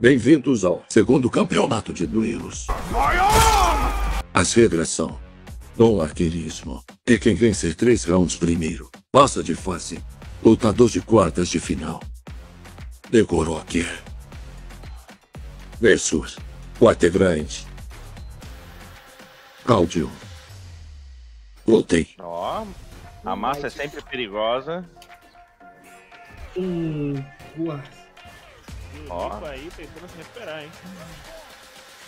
Bem-vindos ao segundo campeonato de duelos. As regras são no arqueirismo. E quem vencer três rounds primeiro passa de fase. Lutador de quartas de final. Decorou aqui. Versus Quartegrande. Áudio. Voltei. Ó, a massa é sempre perigosa. Hum, boa. Ó. Aí tentando se recuperar, hein?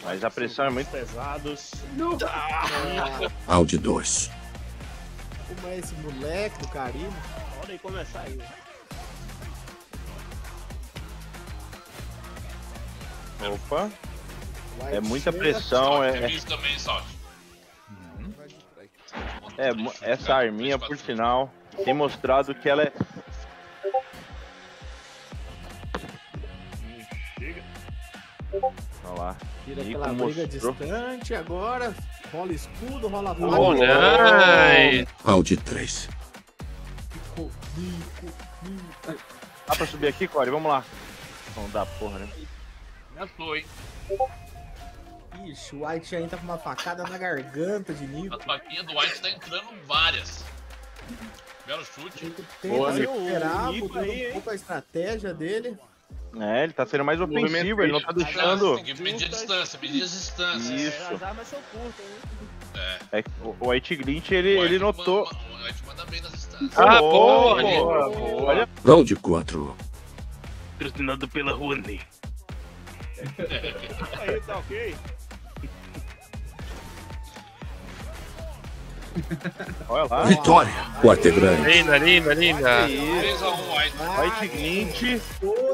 Mas a pressão é muito. pesados. Não. Áudio 2. Como é esse moleque do? Podem começar aí. Opa, Vai, é muita pressão. É, também, Salve. é, essa arminha, por sinal, tem mostrado que ela é. Olha lá. Tira Nico aquela briga mostrou. distante, agora rola escudo, rola faca. Oh, nice! Áudio 3. Nico, Nico, Nico. Dá pra subir aqui, Corey? Vamos lá. Não dá porra, né? Já foi. Ixi, o White ainda tá com uma facada na garganta de Nico. A faquinha do White tá entrando várias. Belo chute. Nico tenta Boa, recuperar, mudando aí, um hein? pouco a estratégia dele. É, ele tá sendo mais ofensivo, ele não tá deixando. Tem que medir a distância, medir as distâncias. Isso. É, as armas são curtas, né? É, que o o White Glint, ele, ele notou. manda- O White manda bem nas distâncias. Ah, Boa, boa, boa. Olha, Áudio 4. Patrocinado pela Rony. Aí, tá ok? olha lá. Vitória. Quartegrande. Linda, linda, linda. Aí, 3x1 White. White Glint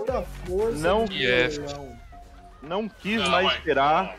Toda a força Não- Yes. não quis Não, mais esperar.